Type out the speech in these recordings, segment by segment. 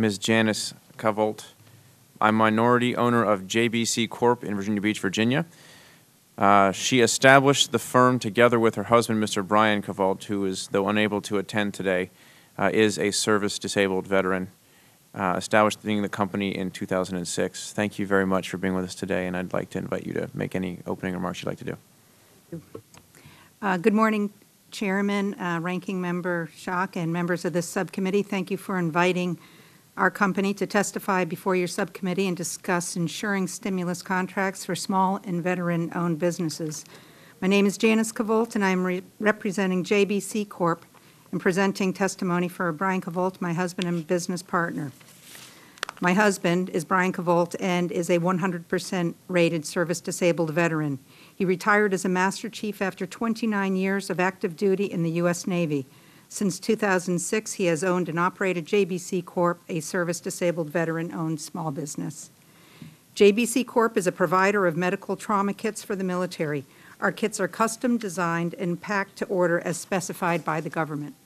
Ms. Janice Cavolt. I'm minority owner of JBC Corp. in Virginia Beach, Virginia. Uh, She established the firm together with her husband, Mr. Brian Cavolt, who is, though unable to attend today, uh, is a service-disabled veteran, uh, established the company in 2006. Thank you very much for being with us today, and I'd like to invite you to make any opening remarks you'd like to do. Uh, Good morning, Chairman, uh, Ranking Member Schock, and members of this subcommittee. Thank you for inviting our company to testify before your subcommittee and discuss ensuring stimulus contracts for small and veteran-owned businesses. My name is Janice Cavolt, and I'm re- representing JBC Corp. and presenting testimony for Brian Cavolt, my husband and business partner. My husband is Brian Cavolt and is a 100% rated service-disabled veteran. He retired as a Master Chief after 29 years of active duty in the U.S. Navy. Since 2006, he has owned and operated JBC Corp., a service-disabled veteran-owned small business. JBC Corp. is a provider of medical trauma kits for the military. Our kits are custom designed and packed to order as specified by the government.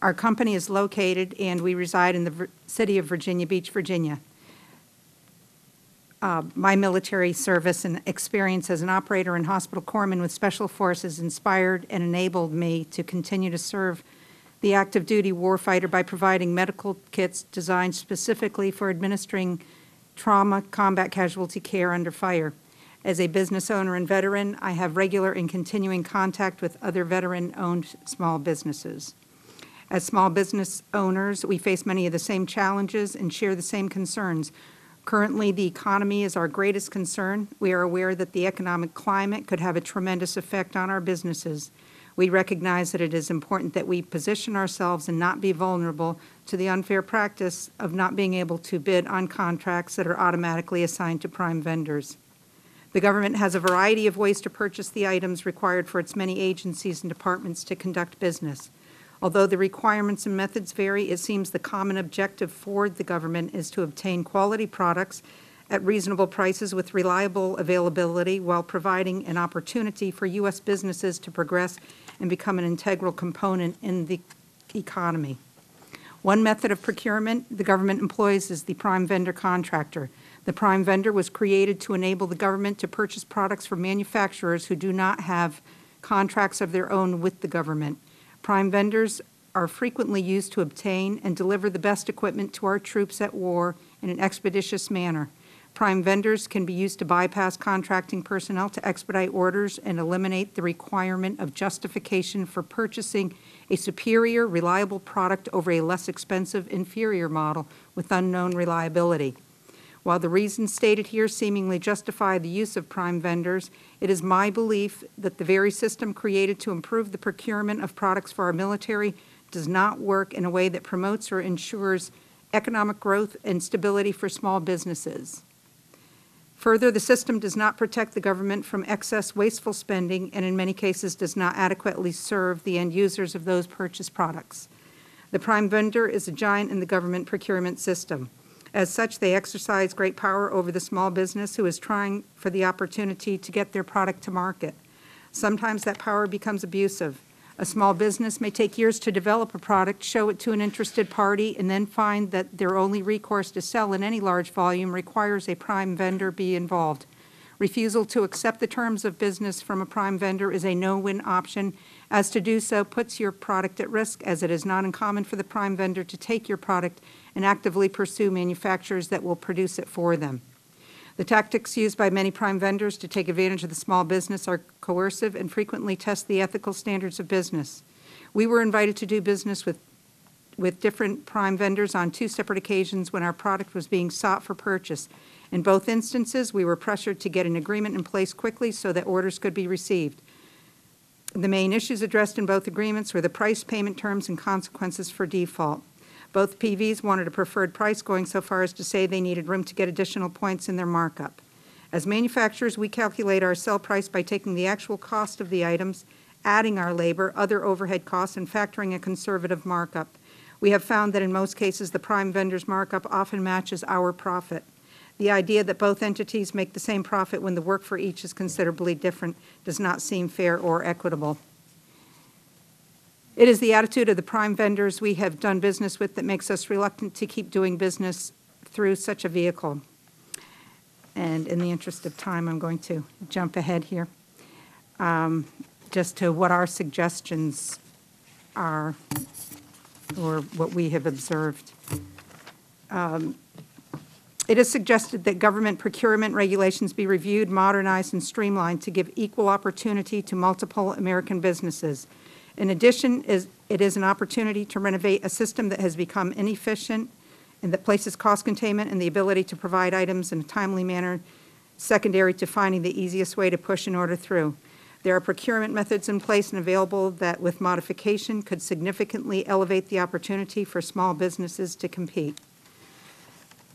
Our company is located, and we reside in the city of Virginia Beach, Virginia. Uh, My military service and experience as an operator and hospital corpsman with Special Forces inspired and enabled me to continue to serve the active duty warfighter by providing medical kits designed specifically for administering trauma combat casualty care under fire. As a business owner and veteran, I have regular and continuing contact with other veteran-owned small businesses. As small business owners, we face many of the same challenges and share the same concerns. Currently, the economy is our greatest concern. We are aware that the economic climate could have a tremendous effect on our businesses. We recognize that it is important that we position ourselves and not be vulnerable to the unfair practice of not being able to bid on contracts that are automatically assigned to prime vendors. The government has a variety of ways to purchase the items required for its many agencies and departments to conduct business. Although the requirements and methods vary, it seems the common objective for the government is to obtain quality products at reasonable prices with reliable availability while providing an opportunity for U.S. businesses to progress and become an integral component in the economy. One method of procurement the government employs is the prime vendor contractor. The prime vendor was created to enable the government to purchase products from manufacturers who do not have contracts of their own with the government. Prime vendors are frequently used to obtain and deliver the best equipment to our troops at war in an expeditious manner. Prime vendors can be used to bypass contracting personnel to expedite orders and eliminate the requirement of justification for purchasing a superior, reliable product over a less expensive, inferior model with unknown reliability. While the reasons stated here seemingly justify the use of prime vendors, it is my belief that the very system created to improve the procurement of products for our military does not work in a way that promotes or ensures economic growth and stability for small businesses. Further, the system does not protect the government from excess wasteful spending and in many cases does not adequately serve the end users of those purchased products. The prime vendor is a giant in the government procurement system. As such, they exercise great power over the small business who is trying for the opportunity to get their product to market. Sometimes that power becomes abusive. A small business may take years to develop a product, show it to an interested party, and then find that their only recourse to sell in any large volume requires a prime vendor be involved. Refusal to accept the terms of business from a prime vendor is a no-win option, as to do so puts your product at risk, as it is not uncommon for the prime vendor to take your product and actively pursue manufacturers that will produce it for them. The tactics used by many prime vendors to take advantage of the small business are coercive and frequently test the ethical standards of business. We were invited to do business with, with different prime vendors on two separate occasions when our product was being sought for purchase. In both instances, we were pressured to get an agreement in place quickly so that orders could be received. The main issues addressed in both agreements were the price, payment terms, and consequences for default. Both PVs wanted a preferred price, going so far as to say they needed room to get additional points in their markup. As manufacturers, we calculate our sell price by taking the actual cost of the items, adding our labor, other overhead costs, and factoring a conservative markup. We have found that in most cases, the prime vendor's markup often matches our profit. The idea that both entities make the same profit when the work for each is considerably different does not seem fair or equitable. It is the attitude of the prime vendors we have done business with that makes us reluctant to keep doing business through such a vehicle. And in the interest of time, I'm going to jump ahead here, um, just to what our suggestions are, or what we have observed. Um, It is suggested that government procurement regulations be reviewed, modernized, and streamlined to give equal opportunity to multiple American businesses. In addition, is- it is an opportunity to renovate a system that has become inefficient and that places cost containment and the ability to provide items in a timely manner secondary to finding the easiest way to push an order through. There are procurement methods in place and available that, with modification, could significantly elevate the opportunity for small businesses to compete.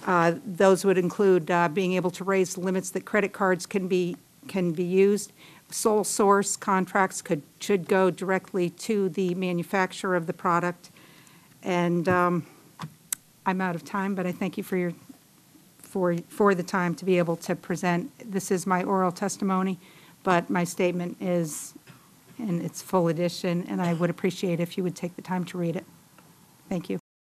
Uh, Those would include uh, being able to raise limits that credit cards can be, can be used. Sole source contracts could, should go directly to the manufacturer of the product. And um, I'm out of time, but I thank you for your, for, for the time to be able to present. This is my oral testimony, but my statement is in its full edition, and I would appreciate if you would take the time to read it. Thank you.